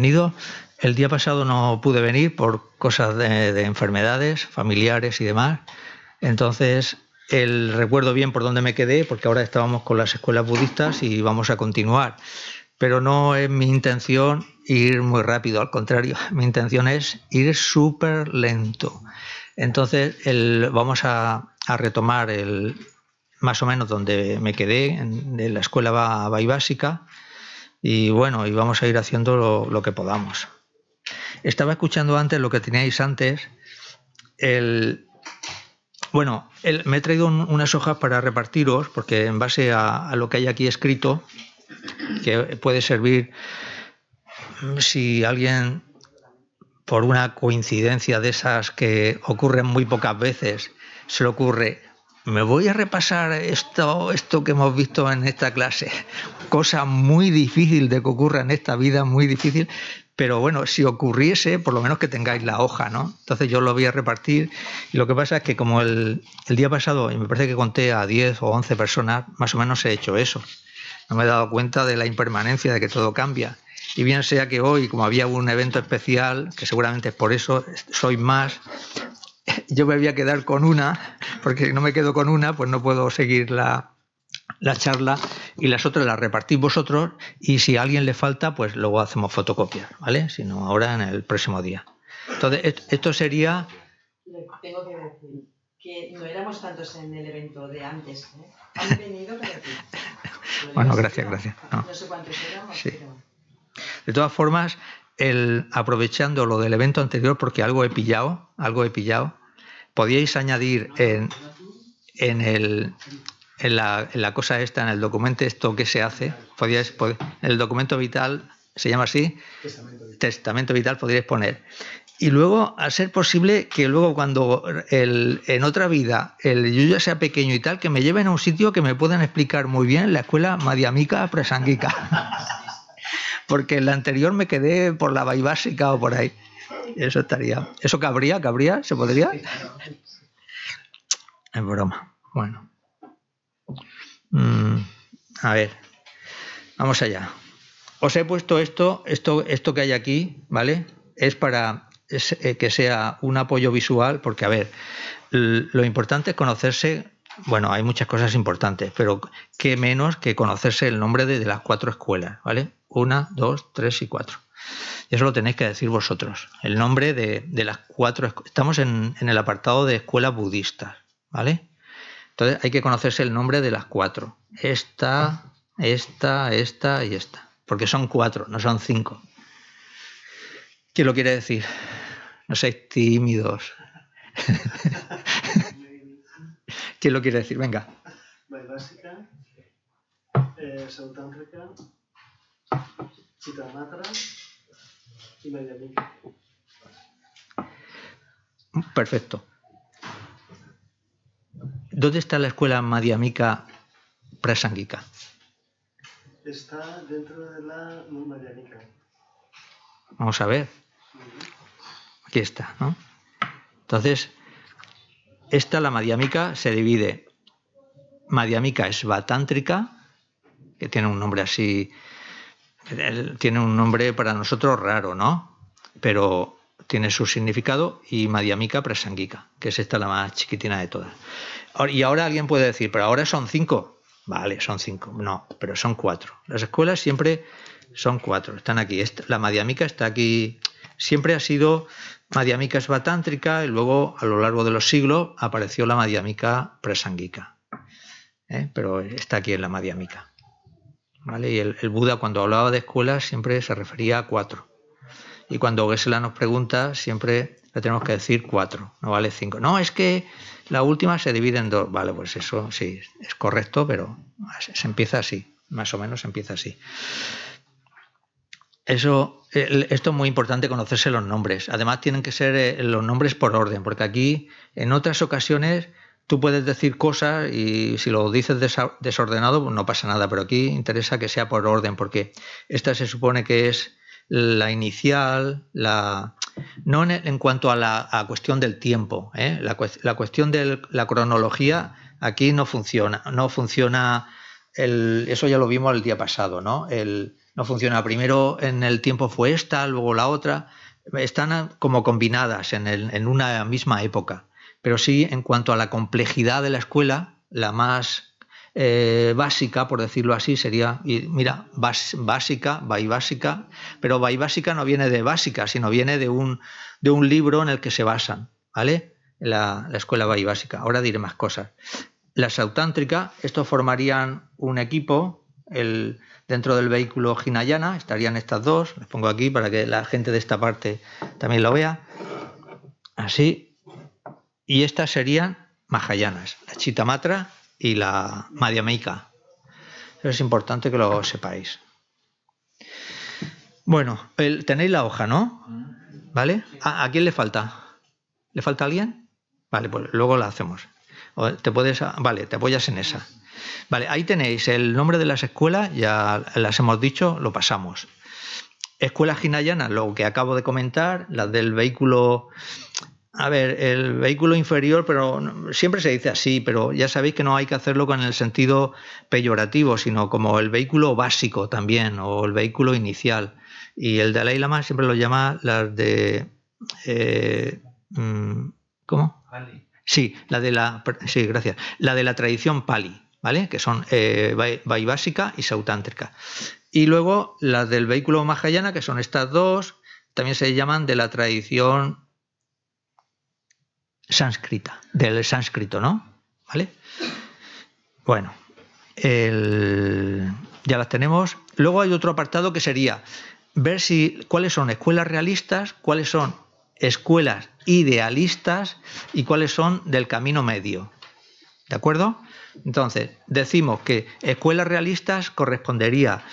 venido. El día pasado no pude venir por cosas de, enfermedades familiares y demás. Entonces, el recuerdo bien por dónde me quedé, porque ahora estábamos con las escuelas budistas y vamos a continuar. Pero no es mi intención ir muy rápido, al contrario, mi intención es ir súper lento. Entonces, vamos a, retomar el, más o menos donde me quedé, en, la escuela va, básica, y bueno, y vamos a ir haciendo lo, que podamos. Estaba escuchando antes lo que teníais antes. El, bueno, me he traído unas hojas para repartiros, porque en base a, lo que hay aquí escrito, que puede servir si alguien, por una coincidencia de esas que ocurren muy pocas veces, se le ocurre, me voy a repasar esto, esto que hemos visto en esta clase. Cosa muy difícil de que ocurra en esta vida, muy difícil. Pero bueno, si ocurriese, por lo menos que tengáis la hoja, ¿no? Entonces yo lo voy a repartir. Y lo que pasa es que como el, el día pasado, y me parece que conté a 10 o 11 personas, más o menos he hecho eso. No me he dado cuenta de la impermanencia, de que todo cambia. Y bien sea que hoy, como había un evento especial, que seguramente es por eso, soy más, yo me voy a quedar con una, porque si no me quedo con una, pues no puedo seguir la, charla y las otras las repartís vosotros y si a alguien le falta, pues luego hacemos fotocopias, ¿vale? Si no, ahora en el próximo día. Entonces, esto sería... Tengo que decir que no éramos tantos en el evento de antes, ¿eh? Han venido Bueno, gracias, gracias. No, sé cuántos éramos, De todas formas, el, aprovechando lo del evento anterior, porque algo he pillado, algo he pillado, podíais añadir en, en, el, en, la, en la cosa esta, en el documento esto que se hace, podíais, el documento vital, se llama así, testamento vital, podríais poner. Y luego, a ser posible que luego cuando el, en otra vida el yo ya sea pequeño y tal, que me lleven a un sitio que me puedan explicar muy bien la escuela Madiamica Presanguica. Porque en la anterior me quedé por la básica o por ahí. Eso estaría. ¿Eso cabría? ¿Cabría? ¿Se podría? Es broma. Bueno. Mm, a ver. Vamos allá. Os he puesto esto, esto, esto que hay aquí, ¿vale? Es para eh, que sea un apoyo visual, porque, a ver, lo importante es conocerse. Bueno, hay muchas cosas importantes, pero qué menos que conocerse el nombre de, de las cuatro escuelas, ¿vale? Una, dos, tres y cuatro. Eso lo tenéis que decir vosotros. El nombre de, las cuatro. Estamos en, el apartado de escuelas budistas, ¿vale? Entonces hay que conocerse el nombre de las cuatro. Esta, esta, esta y esta. Porque son cuatro, no son cinco. ¿Quién lo quiere decir? No seáis tímidos. ¿Quién lo quiere decir? Venga. Eh. Perfecto. ¿Dónde está la escuela Madhyamika Prasangika? Está dentro de la Madhyamika. Vamos a ver. Aquí está, ¿no? Entonces, esta, la Madhyamika, se divide. Madhyamika es Vatántrica, que tiene un nombre así tiene un nombre para nosotros raro, ¿no? Pero tiene su significado y Madhyamika Prasanguika, que es esta la más chiquitina de todas. Y ahora alguien puede decir, pero ahora son cinco. Vale, son cinco. No, pero son cuatro. Las escuelas siempre son cuatro, están aquí. La Madhyamika está aquí. Siempre ha sido Madhyamika Svatántrica y luego a lo largo de los siglos apareció la Madhyamika Prasanguika. ¿eh? Pero está aquí en la Madhyamika. Y el, Buda cuando hablaba de escuelas siempre se refería a cuatro. Y cuando Gesela nos pregunta, siempre le tenemos que decir cuatro, no vale cinco. No, es que la última se divide en dos. Vale, pues eso sí, es correcto, pero se empieza así, más o menos se empieza así. Eso, esto es muy importante conocerse los nombres. Además, tienen que ser eh, los nombres por orden, porque aquí en otras ocasiones tú puedes decir cosas y si lo dices desordenado pues no pasa nada, pero aquí interesa que sea por orden, porque esta se supone que es la inicial, la no en, cuanto a la cuestión del tiempo, ¿eh? la, cuestión de la cronología aquí no funciona, no funciona, el, eso ya lo vimos el día pasado, ¿no? El, no funciona. Primero en el tiempo fue esta, luego la otra. Están como combinadas en, en una misma época. Pero sí, en cuanto a la complejidad de la escuela, la más eh, básica, por decirlo así, sería, mira, básica, básica, pero básica no viene de básica, sino viene de un, de un libro en el que se basan, ¿vale? La, la escuela básica. Ahora diré más cosas. La sautántrica, estos formarían un equipo, el, dentro del vehículo Hinayana, estarían estas dos, les pongo aquí para que la gente de esta parte también lo vea, así, y estas serían Mahayanas, la Chitamatra y la Madhyamika. Es importante que lo sepáis. Bueno, tenéis la hoja, ¿no? ¿Vale? ¿A, quién le falta? ¿Le falta alguien? Vale, pues luego la hacemos. te puedes, vale, te apoyas en esa. Vale, ahí tenéis el nombre de las escuelas, ya las hemos dicho, lo pasamos. Escuela Hinayana, lo que acabo de comentar, las del vehículo a ver, el vehículo inferior, pero siempre se dice así, pero ya sabéis que no hay que hacerlo con el sentido peyorativo, sino como el vehículo básico también, o el vehículo inicial. Y el Dalai Lama siempre lo llama las de... Eh, mm, ¿Cómo? Pali. Sí, la de la... Sí, gracias. La de la tradición Pali, ¿vale? Que son eh, básica y Sautántrica. Y luego las del vehículo Mahayana, que son estas dos, también se llaman de la tradición sánscrita, del sánscrito, ¿no? ¿Vale? Bueno, ya las tenemos. Luego hay otro apartado que sería ver si cuáles son escuelas realistas, cuáles son escuelas idealistas y cuáles son del camino medio. ¿De acuerdo? Entonces, decimos que escuelas realistas correspondería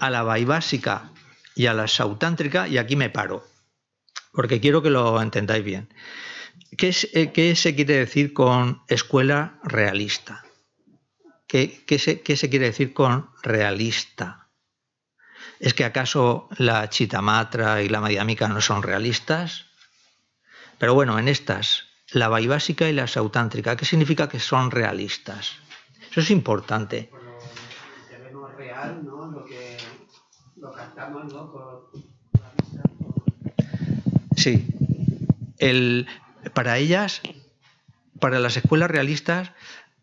a la básica y a la sautántrica, y aquí me paro, porque quiero que lo entendáis bien. Eh, ¿Qué, se quiere decir con escuela realista? ¿Qué, se, quiere decir con realista? ¿Es que acaso la chitamatra y la madhyamika no son realistas? Pero bueno, en estas, la vaibásica y la sautántrica, ¿qué significa que son realistas? Eso es importante. real, ¿no? Lo que lo captamos, ¿no? Sí. El, para ellas, para las escuelas realistas,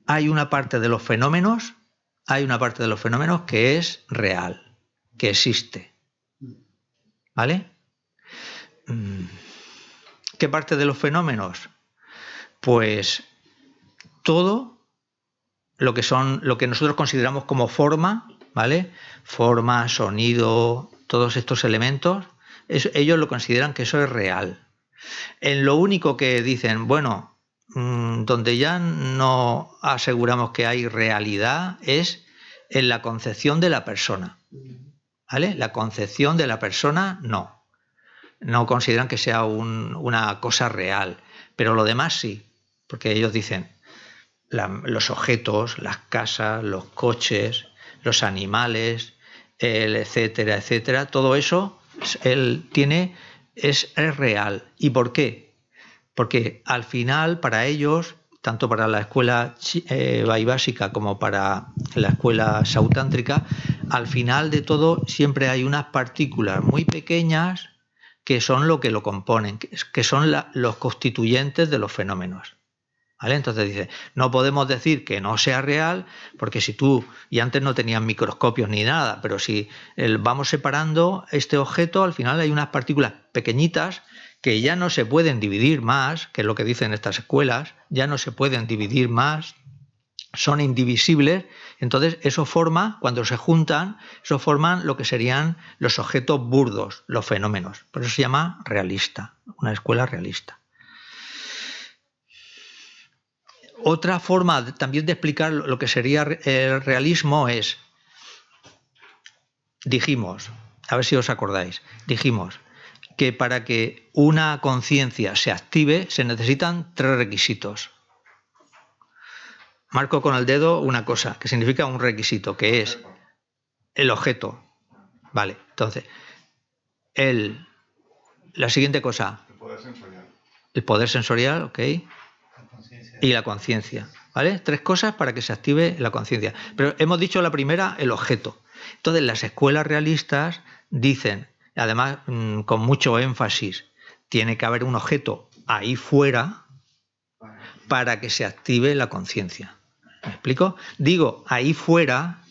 hay una parte de los fenómenos, hay una parte de los fenómenos que es real, que existe. ¿Vale? Mm. ¿Qué parte de los fenómenos? Pues todo lo que son lo que nosotros consideramos como forma, ¿vale? Forma, sonido, todos estos elementos, ellos lo consideran que eso es real. En lo único que dicen, bueno, mm, donde ya no aseguramos que hay realidad es en la concepción de la persona. ¿Vale? La concepción de la persona no. No consideran que sea una cosa real, pero lo demás sí, porque ellos dicen, los objetos, las casas, los coches, los animales, el etcétera, etcétera, todo eso él tiene es, real. ¿Y por qué? Porque al final, para ellos, tanto para la escuela eh, básica como para la escuela sautántrica, al final de todo siempre hay unas partículas muy pequeñas que son lo que lo componen, que son los constituyentes de los fenómenos. Entonces dice, no podemos decir que no sea real, porque si tú, y antes no tenían microscopios ni nada, pero si vamos separando este objeto, al final hay unas partículas pequeñitas que ya no se pueden dividir más, que es lo que dicen estas escuelas, ya no se pueden dividir más, son indivisibles, entonces eso forma, cuando se juntan, eso forman lo que serían los objetos burdos, los fenómenos. Por eso se llama realista, una escuela realista. Otra forma también de explicar lo que sería el realismo es, dijimos, a ver si os acordáis, dijimos que para que una conciencia se active se necesitan tres requisitos. Marco con el dedo una cosa, que significa un requisito, que es el objeto. Vale, entonces, el, la siguiente cosa. El poder sensorial. El poder sensorial, ok y la conciencia. ¿Vale? Tres cosas para que se active la conciencia. Pero hemos dicho la primera, el objeto. Entonces las escuelas realistas dicen, además mm, con mucho énfasis, tiene que haber un objeto ahí fuera para que se active la conciencia. ¿Me explico? Digo ahí fuera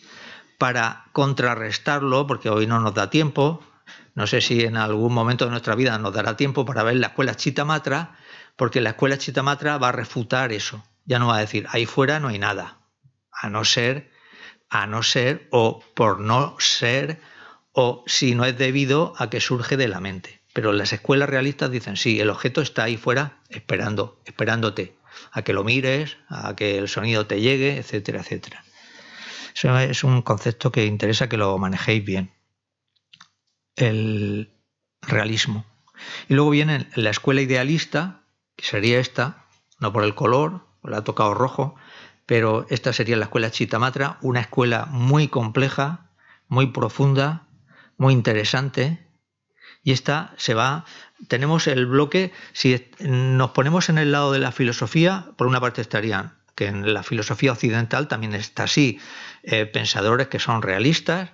para contrarrestarlo, porque hoy no nos da tiempo, no sé si en algún momento de nuestra vida nos dará tiempo para ver la escuela Chitamatra, porque la escuela Chitamatra va a refutar eso. Ya no va a decir, ahí fuera no hay nada, a no ser, a no ser, o por no ser, o si no es debido a que surge de la mente. Pero las escuelas realistas dicen, sí, el objeto está ahí fuera esperando, esperándote, a que lo mires, a que el sonido te llegue, etcétera, etcétera. Eso es un concepto que interesa que lo manejéis bien el realismo. Y luego viene la escuela idealista, que sería esta, no por el color, la ha tocado rojo, pero esta sería la escuela Chitamatra, una escuela muy compleja, muy profunda, muy interesante. Y esta se va, tenemos el bloque, si nos ponemos en el lado de la filosofía, por una parte estarían, que en la filosofía occidental también está así, eh, pensadores que son realistas,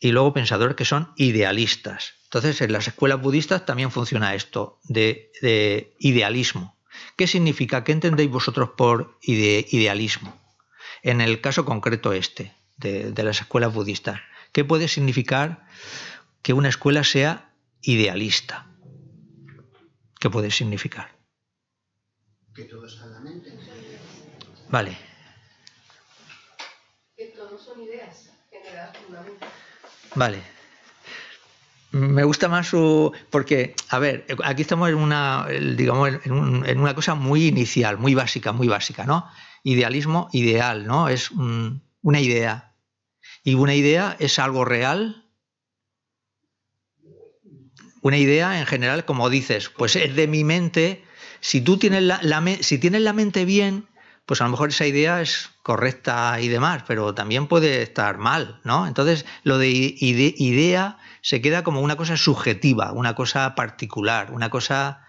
y luego pensadores que son idealistas. Entonces, en las escuelas budistas también funciona esto de, idealismo. ¿Qué significa? ¿Qué entendéis vosotros por idealismo? En el caso concreto este, de, de las escuelas budistas, ¿qué puede significar que una escuela sea idealista? ¿Qué puede significar? Que todo está en la mente. Vale. Que todo son ideas generadas por la mente. Vale. Me gusta más su. Porque, a ver, aquí estamos en una, digamos, en, una cosa muy inicial, muy básica, muy básica, ¿no? Idealismo ideal, ¿no? Es una idea. Y una idea es algo real. Una idea, en general, como dices, pues es de mi mente. Si tú tienes la, si tienes la mente bien, pues a lo mejor esa idea es correcta y demás, pero también puede estar mal, ¿no? Entonces, lo de idea se queda como una cosa subjetiva, una cosa particular, una cosa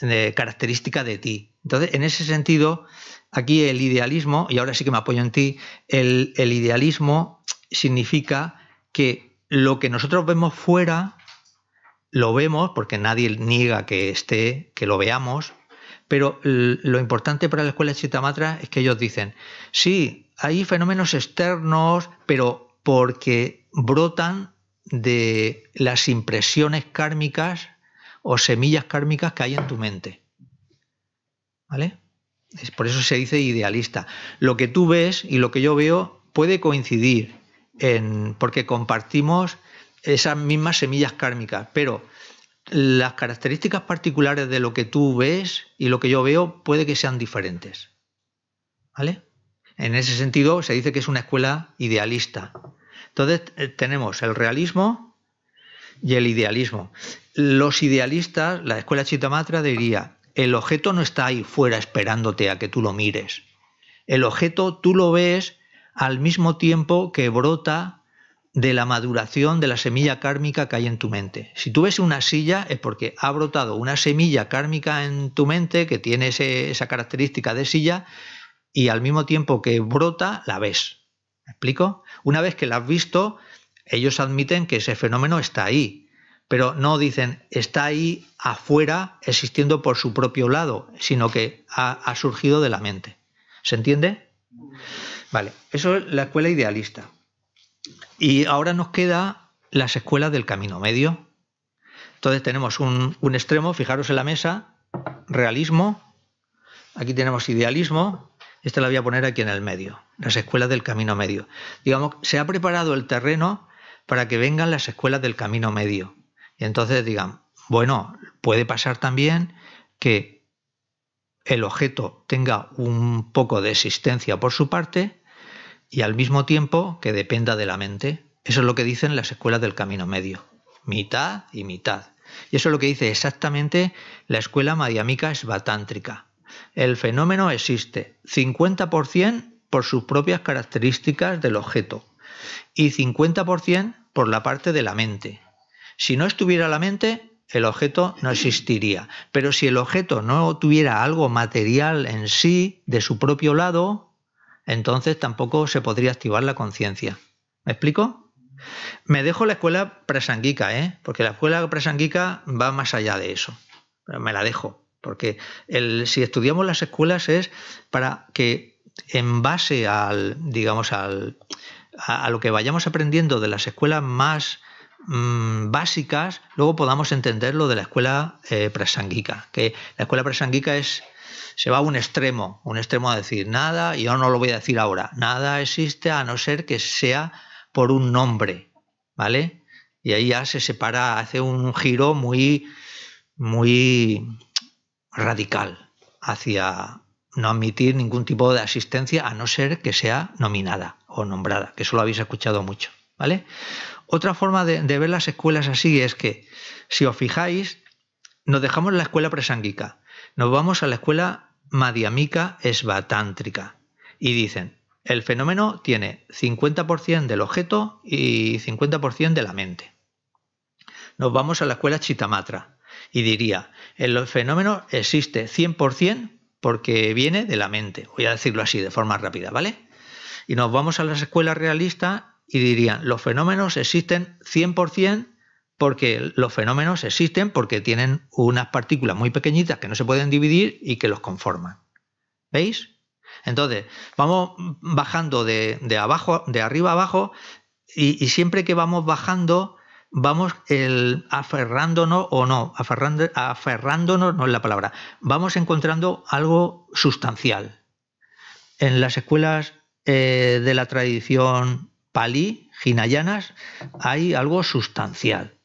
eh, característica de ti. Entonces, en ese sentido, aquí el idealismo, y ahora sí que me apoyo en ti, el, el idealismo significa que lo que nosotros vemos fuera, lo vemos, porque nadie niega que esté, que lo veamos, pero lo importante para la escuela Chitamatra es que ellos dicen, sí, hay fenómenos externos, pero porque brotan de las impresiones kármicas o semillas kármicas que hay en tu mente. ¿Vale? Por eso se dice idealista. Lo que tú ves y lo que yo veo puede coincidir en, porque compartimos esas mismas semillas kármicas, pero las características particulares de lo que tú ves y lo que yo veo puede que sean diferentes. ¿Vale? En ese sentido se dice que es una escuela idealista. Entonces eh, tenemos el realismo y el idealismo. Los idealistas, la escuela Chitamatra diría, el objeto no está ahí fuera esperándote a que tú lo mires. El objeto tú lo ves al mismo tiempo que brota de la maduración de la semilla kármica que hay en tu mente. Si tú ves una silla es porque ha brotado una semilla kármica en tu mente que tiene esa característica de silla y al mismo tiempo que brota la ves. ¿Me explico? Una vez que la has visto, ellos admiten que ese fenómeno está ahí, pero no dicen está ahí afuera existiendo por su propio lado, sino que ha, ha surgido de la mente. ¿Se entiende? Vale, eso es la escuela idealista. Y ahora nos queda las escuelas del camino medio. Entonces tenemos un, extremo, fijaros en la mesa, realismo, aquí tenemos idealismo, esta la voy a poner aquí en el medio, las escuelas del camino medio. Digamos, se ha preparado el terreno para que vengan las escuelas del camino medio. Y entonces digan, bueno, puede pasar también que el objeto tenga un poco de existencia por su parte y al mismo tiempo que dependa de la mente. Eso es lo que dicen las escuelas del camino medio, mitad y mitad. Y eso es lo que dice exactamente la escuela madhyamika svatántrica. El fenómeno existe 50% por sus propias características del objeto y 50% por la parte de la mente. Si no estuviera la mente, el objeto no existiría. Pero si el objeto no tuviera algo material en sí, de su propio lado, entonces tampoco se podría activar la conciencia. ¿Me explico? Me dejo la escuela presanguica, ¿eh? porque la escuela presanguica va más allá de eso. Me la dejo, porque si estudiamos las escuelas es para que en base al, digamos, al, a, lo que vayamos aprendiendo de las escuelas más mm, básicas, luego podamos entender lo de la escuela eh, que la escuela presanguica es se va a un extremo, un extremo a decir nada, y yo no lo voy a decir ahora, nada existe a no ser que sea por un nombre, ¿vale? Y ahí ya se separa, hace un giro muy, muy radical hacia no admitir ningún tipo de asistencia a no ser que sea nominada o nombrada, que eso lo habéis escuchado mucho, ¿vale? Otra forma de, de ver las escuelas así es que, si os fijáis, nos dejamos la escuela presanguica, nos vamos a la escuela madiamica esbatántrica y dicen, el fenómeno tiene 50% del objeto y 50% de la mente. Nos vamos a la escuela chitamatra y diría, el fenómeno existe 100% porque viene de la mente. Voy a decirlo así de forma rápida, ¿vale? Y nos vamos a las escuelas realistas y dirían, los fenómenos existen 100% porque los fenómenos existen porque tienen unas partículas muy pequeñitas que no se pueden dividir y que los conforman. ¿Veis? Entonces, vamos bajando de, de abajo, de arriba a abajo, y, siempre que vamos bajando, vamos el, aferrándonos o no, aferrándonos no es la palabra, vamos encontrando algo sustancial. En las escuelas eh, de la tradición palí, hinayanas, hay algo sustancial.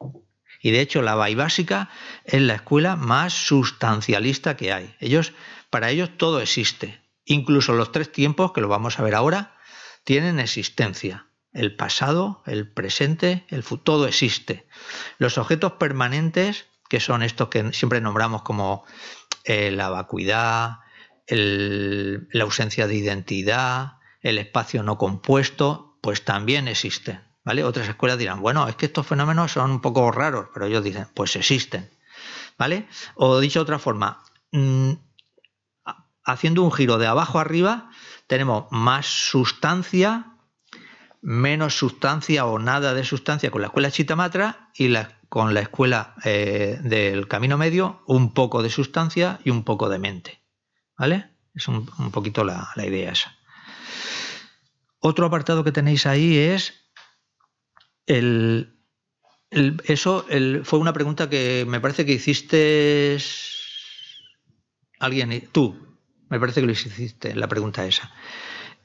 Y de hecho la Vaibásica es la escuela más sustancialista que hay. Ellos, para ellos todo existe. Incluso los tres tiempos, que lo vamos a ver ahora, tienen existencia. El pasado, el presente, el futuro, todo existe. Los objetos permanentes, que son estos que siempre nombramos como eh, la vacuidad, la ausencia de identidad, el espacio no compuesto, pues también existen. ¿Vale? Otras escuelas dirán, bueno, es que estos fenómenos son un poco raros, pero ellos dicen, pues existen. ¿Vale? O dicho de otra forma, mmm, haciendo un giro de abajo arriba, tenemos más sustancia, menos sustancia o nada de sustancia con la escuela Chitamatra y la, con la escuela eh, del camino medio, un poco de sustancia y un poco de mente. ¿Vale? Es un, un poquito la, la idea esa. Otro apartado que tenéis ahí es el, eso fue una pregunta que me parece que hiciste alguien, tú, me parece que lo hiciste, la pregunta esa.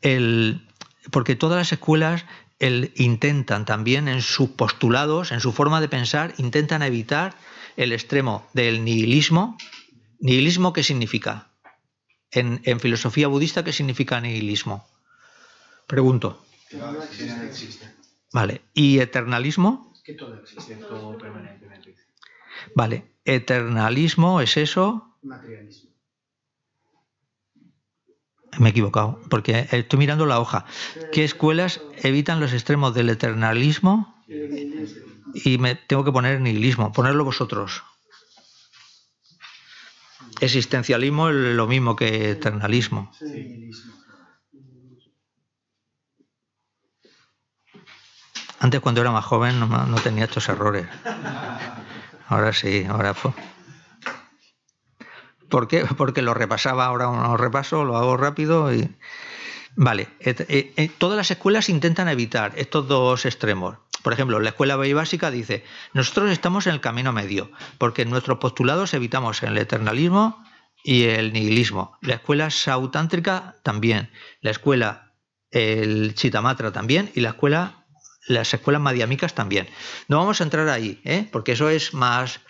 El, porque todas las escuelas el, intentan también en sus postulados, en su forma de pensar, intentan evitar el extremo del nihilismo. ¿Nihilismo qué significa? En filosofía budista, ¿qué significa nihilismo? Pregunto. Que no existe. Vale. ¿Y eternalismo? Que todo existe, todo permanentemente. Vale. Eternalismo es eso. Materialismo. Me he equivocado, porque estoy mirando la hoja. ¿Qué escuelas evitan los extremos del eternalismo? Y me tengo que poner nihilismo. Ponerlo vosotros. Existencialismo es lo mismo que eternalismo. Antes cuando era más joven no, tenía estos errores. Ahora sí, ahora fue. ¿Por qué? Porque lo repasaba, ahora no repaso, lo hago rápido y... Vale, eh, eh, todas las escuelas intentan evitar estos dos extremos. Por ejemplo, la escuela básica dice, nosotros estamos en el camino medio, porque en nuestros postulados evitamos el eternalismo y el nihilismo. La escuela sautántrica también, la escuela el chitamatra también y la escuela las escuelas madiamicas también. No vamos a entrar ahí, ¿eh? porque eso es más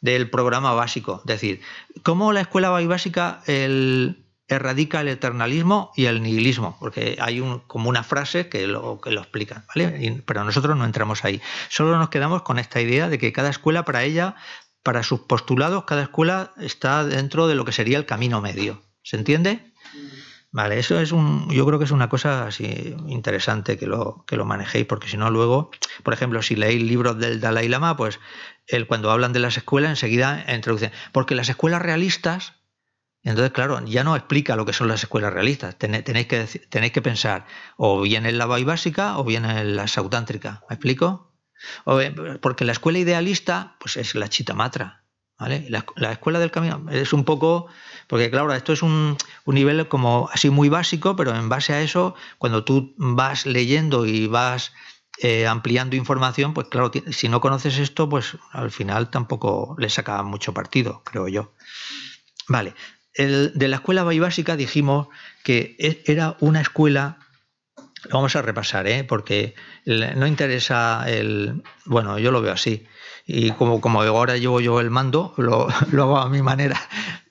del programa básico. Es decir, cómo la escuela básica el, erradica el eternalismo y el nihilismo, porque hay un, como una frase que lo, que lo explican, ¿vale? Pero nosotros no entramos ahí. Solo nos quedamos con esta idea de que cada escuela para ella, para sus postulados, cada escuela está dentro de lo que sería el camino medio. ¿Se entiende? Vale, eso es un, yo creo que es una cosa así interesante que lo, que lo manejéis, porque si no luego, por ejemplo, si leéis libros del Dalai Lama, pues él cuando hablan de las escuelas enseguida introducen, porque las escuelas realistas Entonces, claro, ya no explica lo que son las escuelas realistas. Tenéis, que, tenéis que pensar o bien en la básica o bien en la sautántrica. ¿Me explico? porque la escuela idealista pues es la chitamatra. ¿Vale? La, escuela del camino es un poco, porque claro, esto es un, un, nivel como así muy básico, pero en base a eso, cuando tú vas leyendo y vas eh, ampliando información, pues claro, si no conoces esto, pues al final tampoco le saca mucho partido, creo yo. Vale, de la escuela básica dijimos que e, era una escuela, lo vamos a repasar, ¿eh? porque no interesa el, bueno, yo lo veo así, y como, como ahora llevo yo el mando, lo, lo hago a mi manera.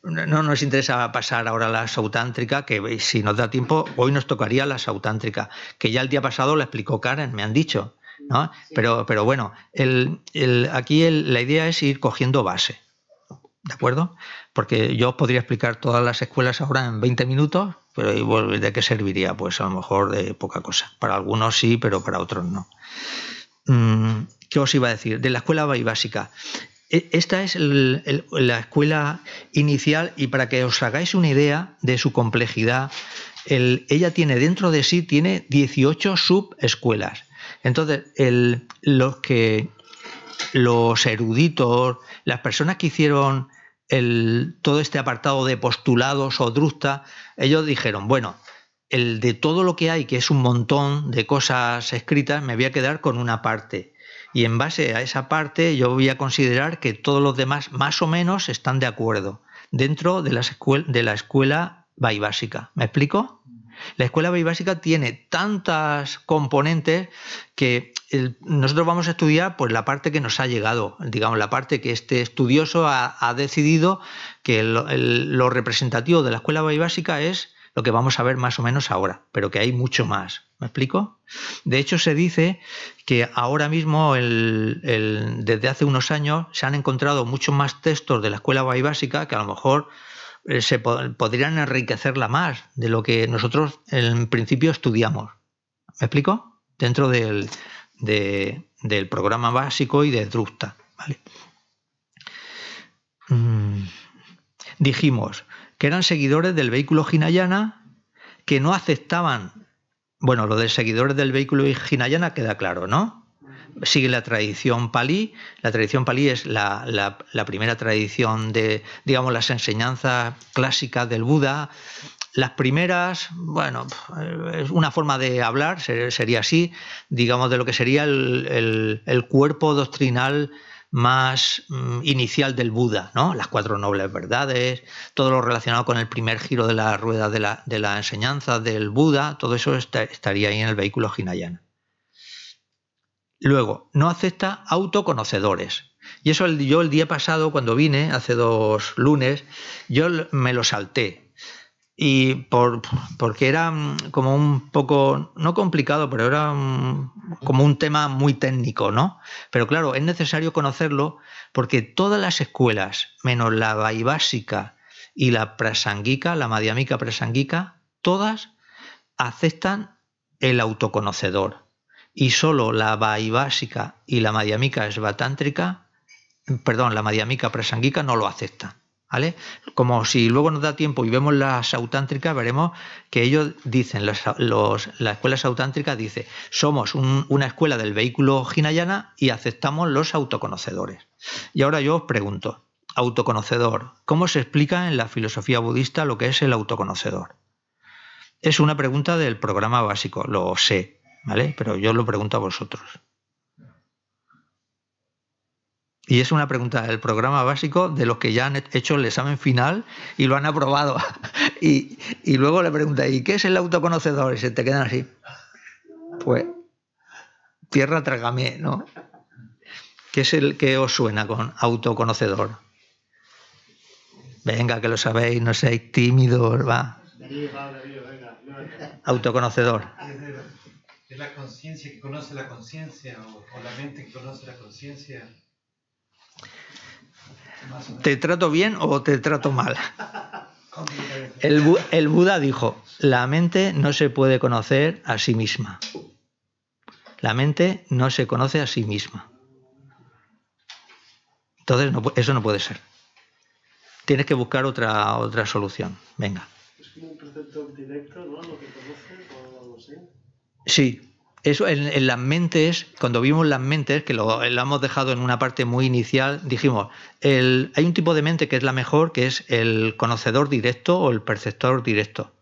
No nos interesa pasar ahora la sautántrica, que si nos da tiempo, hoy nos tocaría la sautántrica, que ya el día pasado la explicó Karen, me han dicho. ¿no? Pero, pero bueno, el, el, aquí la idea es ir cogiendo base. ¿De acuerdo? Porque yo podría explicar todas las escuelas ahora en 20 minutos, pero ¿de qué serviría? Pues a lo mejor de poca cosa. Para algunos sí, pero para otros no. Mm, ¿Qué os iba a decir? De la escuela básica. E, esta es la escuela inicial y para que os hagáis una idea de su complejidad, ella tiene dentro de sí tiene 18 subescuelas. Entonces, los que los eruditos, las personas que hicieron todo este apartado de postulados o drusta, ellos dijeron, bueno, el de todo lo que hay, que es un montón de cosas escritas, me voy a quedar con una parte. Y en base a esa parte yo voy a considerar que todos los demás más o menos están de acuerdo dentro de la, escuela, de la escuela básica. ¿Me explico? La escuela básica tiene tantas componentes que nosotros vamos a estudiar pues, la parte que nos ha llegado, digamos, la parte que este estudioso ha, decidido que lo representativo de la escuela básica es lo que vamos a ver más o menos ahora, pero que hay mucho más. ¿Me explico? De hecho, se dice que ahora mismo, desde hace unos años, se han encontrado muchos más textos de la escuela básica que a lo mejor eh, se podrían enriquecerla más de lo que nosotros en principio estudiamos. ¿Me explico? Dentro del, del programa básico y de Drusta. ¿vale? Mm, dijimos que eran seguidores del vehículo Hinayana que no aceptaban, bueno, lo de seguidores del vehículo Hinayana queda claro, ¿no? sigue la tradición palí. La tradición palí es la, primera tradición de, digamos, las enseñanzas clásicas del Buda. Las primeras, bueno, es una forma de hablar, sería así, digamos, de lo que sería el, cuerpo doctrinal más mm, inicial del Buda, ¿no? Las cuatro nobles verdades, todo lo relacionado con el primer giro de la rueda de la, de la enseñanza del Buda, todo eso estaría ahí en el vehículo Hinayana. Luego, no acepta autoconocedores. Y eso yo el día pasado, cuando vine, hace dos lunes, yo me lo salté. Y por, porque era como un poco, no complicado, pero era como un tema muy técnico, ¿no? Pero claro, es necesario conocerlo porque todas las escuelas, menos la básica y la prasanguica, la madhyamika prasanguica, todas aceptan el autoconocedor y solo la básica y la madhyamika esvatántrica, perdón, la madhyamika prasanguica no lo acepta. ¿Vale? Como si luego nos da tiempo y vemos la sautántrica, veremos que ellos dicen, la escuela sautántrica dice, somos una escuela del vehículo Hinayana y aceptamos los autoconocedores. Y ahora yo os pregunto, autoconocedor, ¿cómo se explica en la filosofía budista lo que es el autoconocedor? Es una pregunta del programa básico, lo sé, ¿vale? Pero yo lo pregunto a vosotros. Y es una pregunta del programa básico de los que ya han hecho el examen final y lo han aprobado. y, luego le pregunta, ¿y qué es el autoconocedor? Y se te quedan así. Pues, tierra trágame, ¿no? ¿Qué es el que os suena con autoconocedor? Venga, que lo sabéis, no seáis tímidos, va. Autoconocedor la conciencia que conoce la conciencia o, la mente que conoce la conciencia. ¿Te trato bien o te trato mal? El, el, Buda dijo, la mente no se puede conocer a sí misma. La mente no se conoce a sí misma. Entonces eso no puede ser. tienes que buscar otra, otra solución. Venga. Es como un preceptor directo, ¿no? Lo que conoces o algo así. Sí, eso en, las mentes, cuando vimos las mentes, que lo, hemos dejado en una parte muy inicial, dijimos, hay un tipo de mente que es la mejor, que es el conocedor directo o el perceptor directo,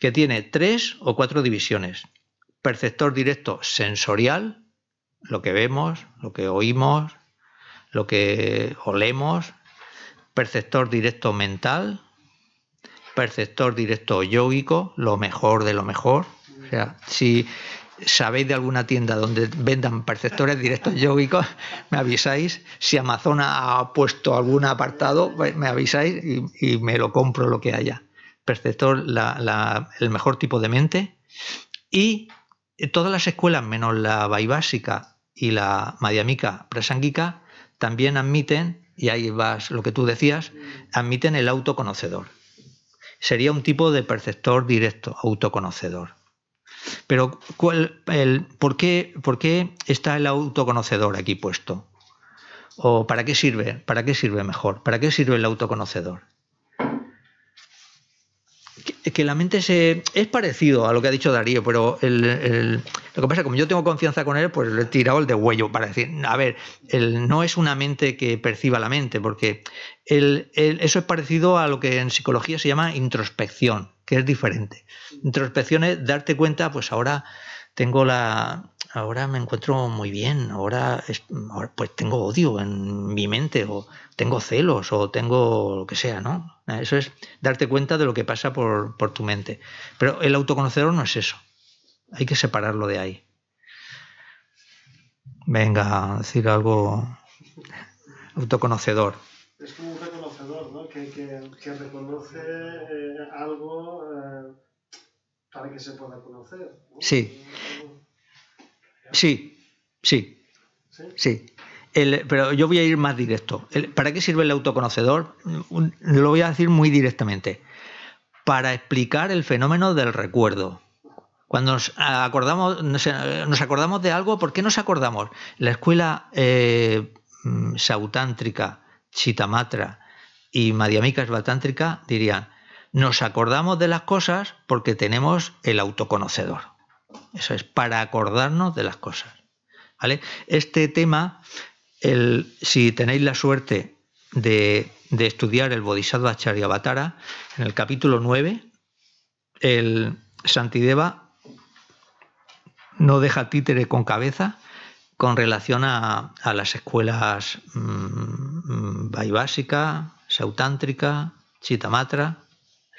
que tiene tres o cuatro divisiones. Perceptor directo sensorial, lo que vemos, lo que oímos, lo que olemos. Perceptor directo mental, perceptor directo yógico, lo mejor de lo mejor. O sea, si sabéis de alguna tienda donde vendan perceptores directos yógicos, me avisáis. Si Amazon ha puesto algún apartado, me avisáis y, me lo compro lo que haya. Perceptor, el mejor tipo de mente. Y todas las escuelas, menos la Vaibhásica y la Madhyamika Prasangika, también admiten, y ahí vas lo que tú decías, admiten el autoconocedor. Sería un tipo de perceptor directo, autoconocedor. Pero, ¿cuál, el, ¿por, qué, ¿por qué está el autoconocedor aquí puesto? ¿O para qué sirve? ¿Para qué sirve mejor? ¿Para qué sirve el autoconocedor? Que, la mente se, es parecido a lo que ha dicho Darío, pero el, el- lo que pasa es que como yo tengo confianza con él, pues le he tirado el de huello para decir, a ver, el, no es una mente que perciba la mente, porque el- eso es parecido a lo que en psicología se llama introspección, que es diferente. Introspección es darte cuenta, pues ahora tengo la. Ahora me encuentro muy bien, ahora, es- ahora, pues tengo odio en mi mente, o tengo celos, o tengo lo que sea, ¿no? Eso es darte cuenta de lo que pasa por, por tu mente. Pero el autoconocedor no es eso. Hay que separarlo de ahí. Venga, decir algo. Autoconocedor. Es como un reconocedor, ¿no? Que, que, que reconoce eh, algo eh, para que se pueda conocer. ¿no? Sí. Sí, sí, ¿Sí? sí. El- pero yo voy a ir más directo. El- ¿Para qué sirve el autoconocedor? Un- Lo voy a decir muy directamente. Para explicar el fenómeno del recuerdo. Cuando nos acordamos, nos, nos acordamos de algo, ¿por qué nos acordamos? La escuela eh, mm, sautántrica, chitamatra y madhyamika svatántrica dirían, nos acordamos de las cosas porque tenemos el autoconocedor. Eso es, para acordarnos de las cosas. ¿Vale? Este tema, el- si tenéis la suerte de, de estudiar el Bodhisattva Charyavatara, en el capítulo 9, el Santideva no deja títere con cabeza con relación a, a las escuelas mm, vaibhásica, sautántrica, chitamatra,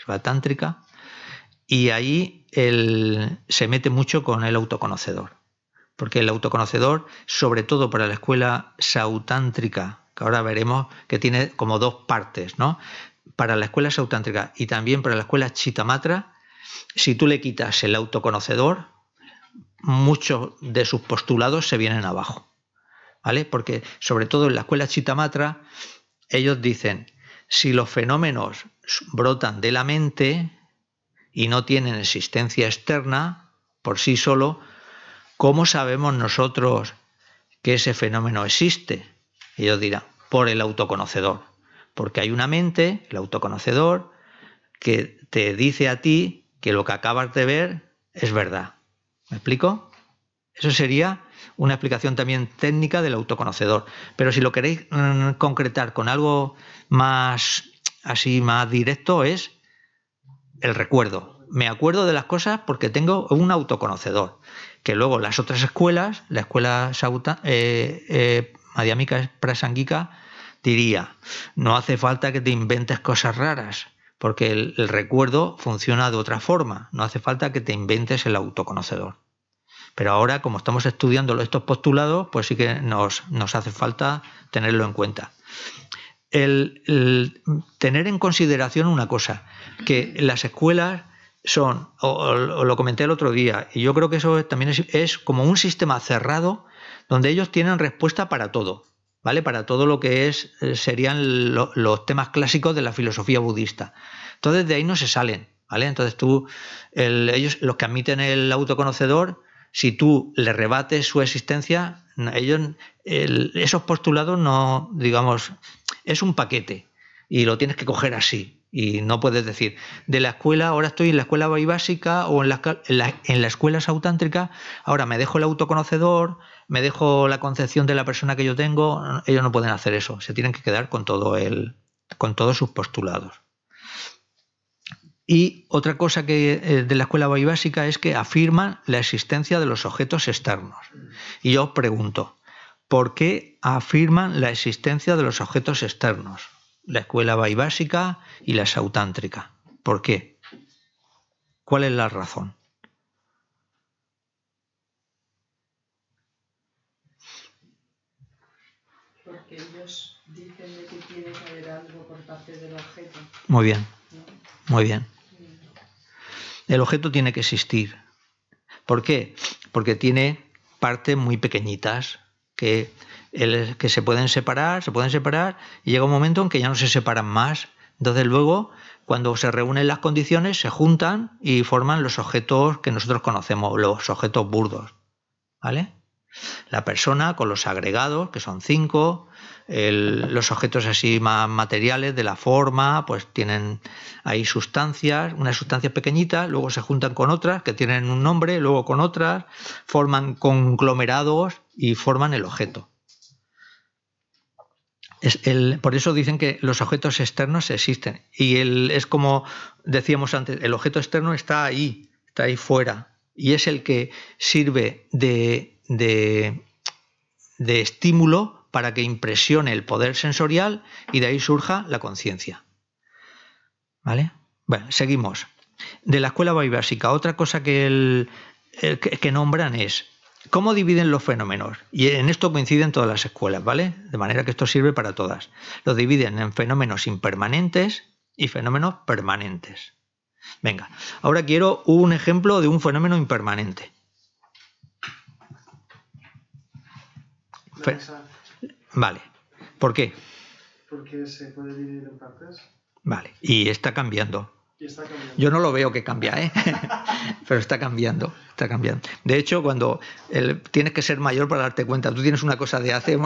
svatántrica, y ahí él se mete mucho con el autoconocedor. Porque el autoconocedor, sobre todo para la escuela sautántrica, que ahora veremos que tiene como dos partes, ¿no? Para la escuela sautántrica y también para la escuela chitamatra, si tú le quitas el autoconocedor, muchos de sus postulados se vienen abajo. ¿Vale? Porque sobre todo en la escuela chitamatra, ellos dicen, si los fenómenos brotan de la mente, y no tienen existencia externa por sí solo, ¿cómo sabemos nosotros que ese fenómeno existe? Ellos dirán, por el autoconocedor. Porque hay una mente, el autoconocedor, que te dice a ti que lo que acabas de ver es verdad. ¿Me explico? Eso sería una explicación también técnica del autoconocedor. Pero si lo queréis mm, concretar con algo más así, más directo, es el recuerdo. Me acuerdo de las cosas porque tengo un autoconocedor. Que luego las otras escuelas, la escuela Sauta, eh, eh, diría, no hace falta que te inventes cosas raras, porque el, recuerdo funciona de otra forma, no hace falta que te inventes el autoconocedor. Pero ahora, como estamos estudiando estos postulados, pues sí que nos hace falta tenerlo en cuenta. El, el tener en consideración una cosa, que las escuelas son, o, o lo comenté el otro día, y yo creo que eso también es, es como un sistema cerrado donde ellos tienen respuesta para todo, ¿vale? Para todo lo que es, eh, serían lo- los temas clásicos de la filosofía budista. Entonces de ahí no se salen, ¿vale? Entonces tú, el- ellos, los que admiten el autoconocedor, si tú le rebates su existencia, ellos, el- esos postulados no, digamos, es un paquete. y lo tienes que coger así. Y no puedes decir, de la escuela, ahora estoy en la escuela básica o en la, en la, en la escuela sautántrica, ahora me dejo el autoconocedor, me dejo la concepción de la persona que yo tengo. Ellos no pueden hacer eso, se tienen que quedar con, todo el, con todos sus postulados. Y otra cosa que eh, de la escuela básica es que afirman la existencia de los objetos externos. Y yo os pregunto, ¿por qué afirman la existencia de los objetos externos? la escuela básica y la sautántrica. ¿Por qué? ¿Cuál es la razón? Porque ellos dicen de que tiene que haber algo por parte del objeto. Muy bien, ¿no? muy bien. El objeto tiene que existir. ¿Por qué? Porque tiene partes muy pequeñitas que el, que se pueden separar, se pueden separar, y llega un momento en que ya no se separan más. Entonces luego, cuando se reúnen las condiciones, se juntan y forman los objetos que nosotros conocemos, los objetos burdos. ¿Vale? La persona con los agregados, que son cinco, los objetos así más materiales de la forma, pues tienen ahí sustancias, unas sustancias pequeñitas, luego se juntan con otras que tienen un nombre, luego con otras, forman conglomerados y forman el objeto. Es el, por eso dicen que los objetos externos existen. Y es como decíamos antes, el objeto externo está ahí, está ahí fuera. Y es el que sirve de, de, de estímulo para que impresione el poder sensorial y de ahí surja la conciencia. ¿Vale? Bueno, seguimos. De la escuela básica, otra cosa que, el, el, que, que nombran es ¿Cómo dividen los fenómenos? Y en esto coinciden todas las escuelas, ¿vale? De manera que esto sirve para todas. Los dividen en fenómenos impermanentes y fenómenos permanentes. Venga, ahora quiero un ejemplo de un fenómeno impermanente. Fe vale. ¿Por qué? Porque se puede dividir en partes. Vale. Y está cambiando. Y está cambiando. Yo no lo veo que cambia, ¿eh? pero está cambiando, está cambiando. De hecho, cuando el, tienes que ser mayor para darte cuenta, tú tienes una cosa de hace,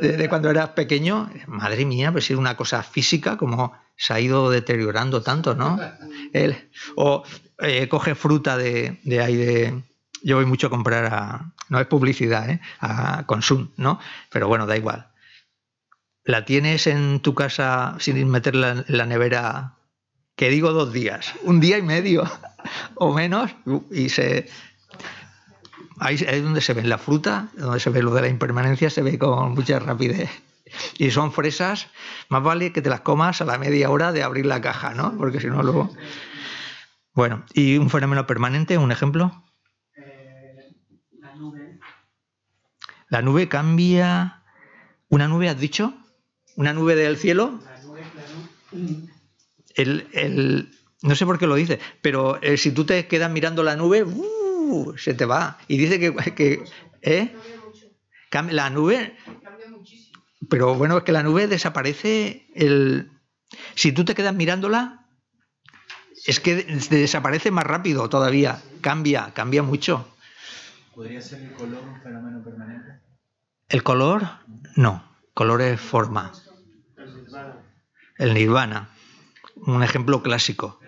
de, de cuando eras pequeño, madre mía, pues es una cosa física como se ha ido deteriorando tanto, ¿no? El, o eh, coge fruta de, de ahí de... Yo voy mucho a comprar a... No es publicidad, ¿eh? A Consum, ¿no? Pero bueno, da igual. La tienes en tu casa sin meterla en la nevera que digo dos días, un día y medio o menos, y se... Ahí es donde se ve la fruta, donde se ve lo de la impermanencia, se ve con mucha rapidez. Y son fresas, más vale que te las comas a la media hora de abrir la caja, ¿no? Porque si no, luego... Bueno, ¿y un fenómeno permanente, un ejemplo? Eh, la nube. La nube cambia... ¿Una nube has dicho? ¿Una nube del cielo? La nube, la nube. El, el, no sé por qué lo dice, pero eh, si tú te quedas mirando la nube, uh, se te va. Y dice que, que ¿eh? La nube, pero bueno, es que la nube desaparece. El, si tú te quedas mirándola, es que de- desaparece más rápido todavía. Cambia, cambia mucho. ¿Podría ser el color un fenómeno permanente? El color, no. Color es forma. El nirvana. Un ejemplo clásico.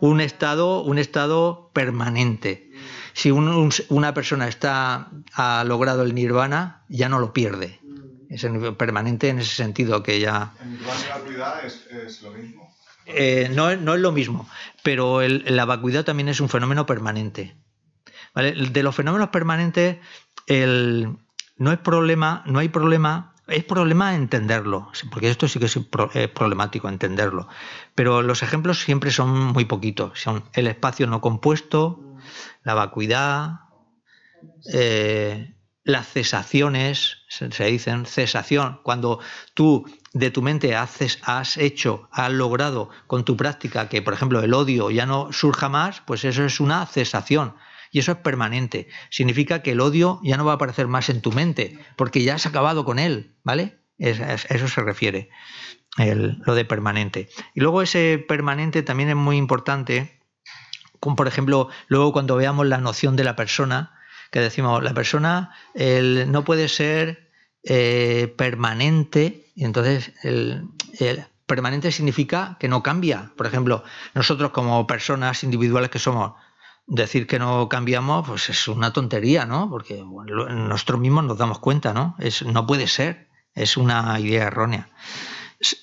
Un estado, un estado permanente. Si un- un- una persona está, ha logrado el nirvana, ya no lo pierde. Es el permanente en ese sentido que ya... ¿El nirvana y la vacuidad es, es lo mismo? Eh, no, es- no es lo mismo, pero el- la vacuidad también es un fenómeno permanente. ¿Vale? De los fenómenos permanentes, el- no es problema, no hay problema, es problema entenderlo, porque esto sí que es, es problemático entenderlo. Pero los ejemplos siempre son muy poquitos. Son el espacio no compuesto, la vacuidad, eh, las cesaciones, se, dicen cesación, cuando tú de tu mente has hecho, has logrado con tu práctica que, por ejemplo, el odio ya no surja más, pues eso es una cesación. Y eso es permanente. Significa que el odio ya no va a aparecer más en tu mente, porque ya has acabado con él, ¿vale? A eso se refiere el- lo de permanente. Y luego ese permanente también es muy importante, como por ejemplo, luego cuando veamos la noción de la persona, que decimos, la persona no puede ser eh, permanente, y entonces el permanente significa que no cambia. Por ejemplo, nosotros como personas individuales que somos, decir que no cambiamos, pues es una tontería, ¿no? Porque bueno, nosotros mismos nos damos cuenta, ¿no? Es, no puede ser, es una idea errónea.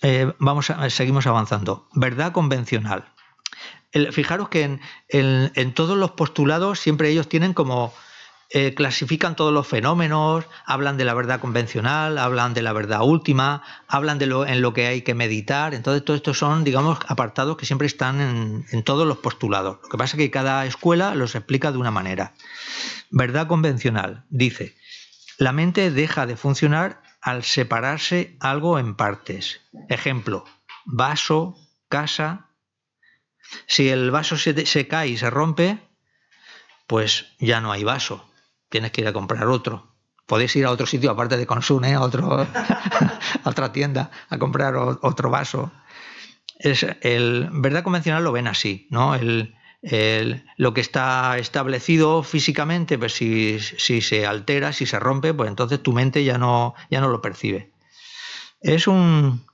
Eh, vamos a, seguimos avanzando. Verdad convencional. El, fijaros que en, en, en todos los postulados siempre ellos tienen como eh, clasifican todos los fenómenos, hablan de la verdad convencional, hablan de la verdad última, hablan de lo en lo que hay que meditar. Entonces, todo esto son, digamos, apartados que siempre están en, todos los postulados. Lo que pasa es que cada escuela los explica de una manera. Verdad convencional dice: la mente deja de funcionar al separarse algo en partes. Ejemplo: vaso, casa. Si el vaso se cae y se rompe, pues ya no hay vaso tienes que ir a comprar otro. Podéis ir a otro sitio aparte de Consume, a, otro, otra tienda, a comprar otro vaso. Es el verdad convencional lo ven así, ¿no? El, lo que está establecido físicamente, pues si, si, se altera, si se rompe, pues entonces tu mente ya no, ya no lo percibe. Es un.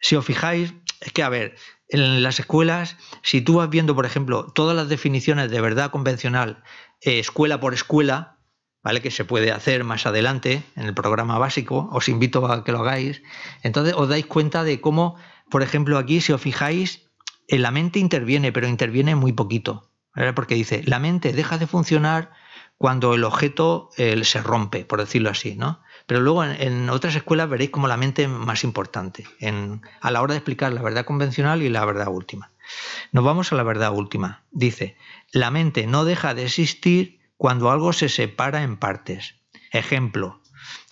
Si os fijáis, es que a ver, en las escuelas, si tú vas viendo, por ejemplo, todas las definiciones de verdad convencional, eh, escuela por escuela, Que se puede hacer más adelante en el programa básico, os invito a que lo hagáis. Entonces os dais cuenta de cómo, por ejemplo, aquí, si os fijáis, en la mente interviene, pero interviene muy poquito. Porque dice, la mente deja de funcionar cuando el objeto se rompe, por decirlo así, ¿no? Pero luego en, en, otras escuelas veréis como la mente es más importante en, a la hora de explicar la verdad convencional y la verdad última. Nos vamos a la verdad última. Dice, la mente no deja de existir cuando algo se separa en partes. Ejemplo.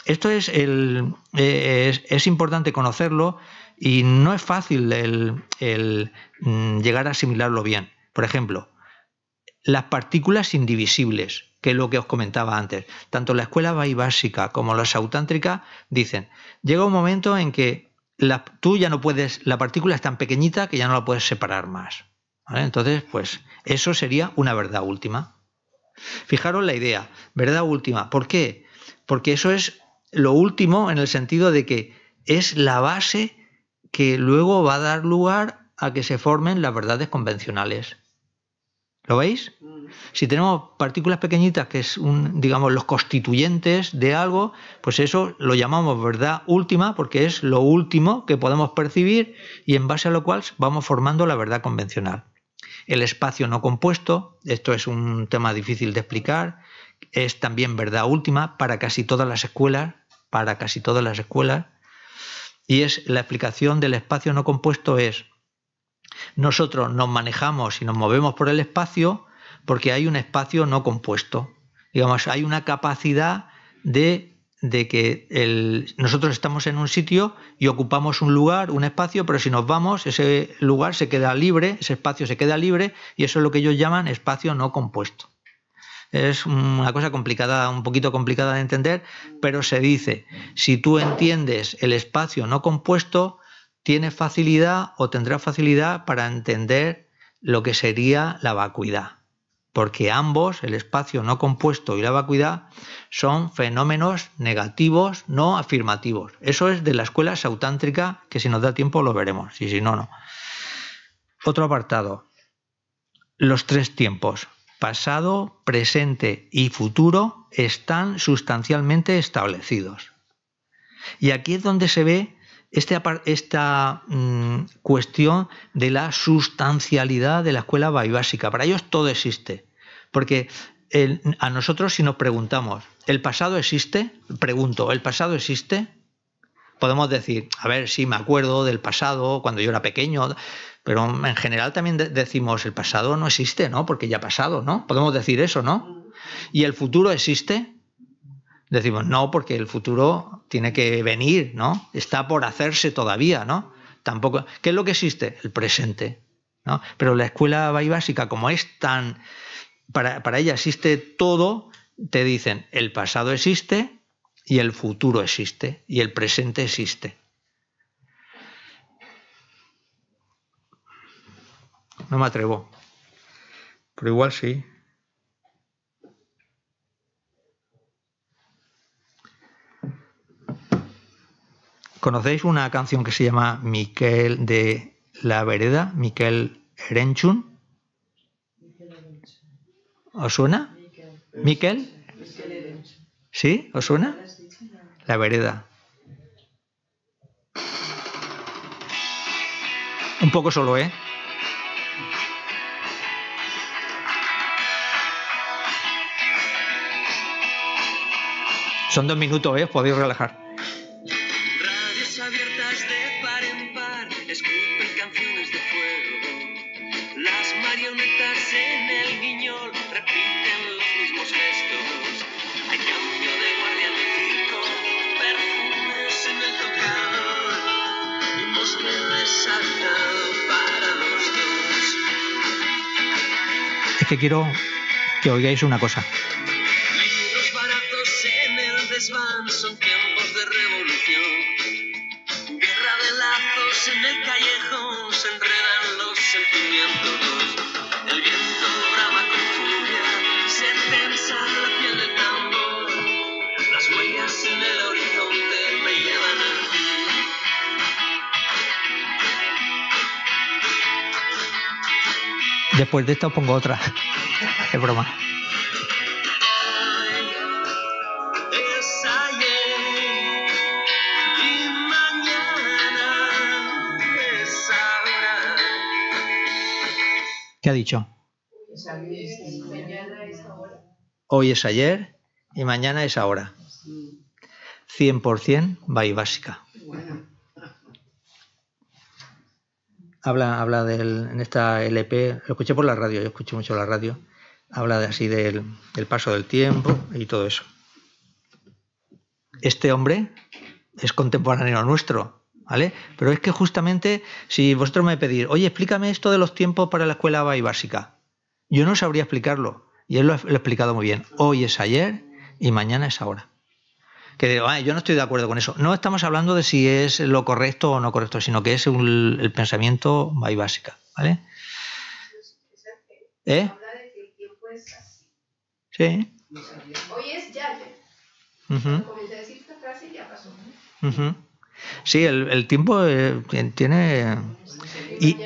Esto es, el, eh, es, importante conocerlo y no es fácil el, mm, llegar a asimilarlo bien. Por ejemplo, las partículas indivisibles, que es lo que os comentaba antes. Tanto la escuela básica como la sautántrica dicen, llega un momento en que la, tú ya no puedes, la partícula es tan pequeñita que ya no la puedes separar más. Entonces, pues eso sería una verdad última. Fijaros la idea, verdad última. ¿Por qué? Porque eso es lo último en el sentido de que es la base que luego va a dar lugar a que se formen las verdades convencionales. ¿Lo veis? Si tenemos partículas pequeñitas, que es un, digamos, los constituyentes de algo, pues eso lo llamamos verdad última, porque es lo último que podemos percibir y en base a lo cual vamos formando la verdad convencional. El espacio no compuesto, esto es un tema difícil de explicar, es también verdad última para casi todas las escuelas, para casi todas las escuelas, y es la explicación del espacio no compuesto es nosotros nos manejamos y nos movemos por el espacio porque hay un espacio no compuesto. Digamos, hay una capacidad de de que nosotros estamos en un sitio y ocupamos un lugar, un espacio, pero si nos vamos, ese lugar se queda libre, ese espacio se queda libre y eso es lo que ellos llaman espacio no compuesto. Es una cosa complicada, un poquito complicada de entender, pero se dice, si tú entiendes el espacio no compuesto, tienes facilidad o tendrás facilidad para entender lo que sería la vacuidad porque ambos, el espacio no compuesto y la vacuidad, son fenómenos negativos no afirmativos. Eso es de la escuela sautántrica, que si nos da tiempo lo veremos, y si no, no. Otro apartado, los tres tiempos, pasado, presente y futuro, están sustancialmente establecidos. Y aquí es donde se ve este, esta mmm, cuestión de la sustancialidad de la escuela básica. Para ellos todo existe. Porque a nosotros si nos preguntamos, ¿el pasado existe? Pregunto, ¿el pasado existe? Podemos decir, a ver, sí, me acuerdo del pasado, cuando yo era pequeño, pero en general también de decimos, el pasado no existe, ¿no? Porque ya ha pasado, ¿no? Podemos decir eso, ¿no? ¿Y el futuro existe? Decimos, no, porque el futuro tiene que venir, ¿no? Está por hacerse todavía, ¿no? Tampoco. ¿Qué es lo que existe? El presente. ¿no? Pero la escuela básica, como es tan para, para ella existe todo, te dicen el pasado existe y el futuro existe y el presente existe. No me atrevo, pero igual sí. ¿Conocéis una canción que se llama Miquel de la Vereda? Miquel Erenchun. ¿Os suena? ¿Miquel? ¿Sí? ¿Os suena? La Vereda. Un poco solo, ¿eh? Son dos minutos, ¿eh? Podéis relajar. Es que quiero que oigáis una cosa. Después de esta pongo otra. Es broma. Es ayer y mañana es ahora. ¿Qué ha dicho? Hoy es ayer y mañana es ahora. 100% by básica. Habla, habla del, en esta LP, lo escuché por la radio, yo escuché mucho la radio, habla de así del, paso del tiempo y todo eso. Este hombre es contemporáneo nuestro, ¿vale? Pero es que justamente si vosotros me pedís, oye, explícame esto de los tiempos para la escuela by básica, yo no sabría explicarlo. Y él lo ha explicado muy bien. Hoy es ayer y mañana es ahora. Que digo, "Ay, yo no estoy de acuerdo con eso. No estamos hablando de si es lo correcto o no correcto, sino que es un- el pensamiento by básica, ¿vale? ¿Eh? Sí. Hoy es ya Comencé a decir esta frase y ya pasó. Sí, el, el tiempo eh, tien- tiene... Y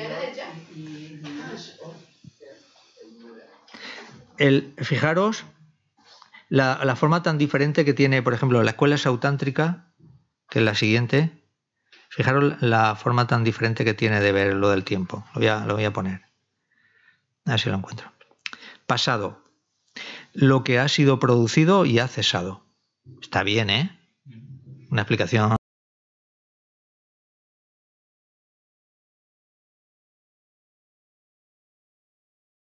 el, fijaros la, forma tan diferente que tiene, por ejemplo, la escuela sautántrica, que es la siguiente. Fijaros la forma tan diferente que tiene de ver lo del tiempo. Lo voy a, lo voy a poner. A ver si lo encuentro. Pasado. Lo que ha sido producido y ha cesado. Está bien, ¿eh? Una explicación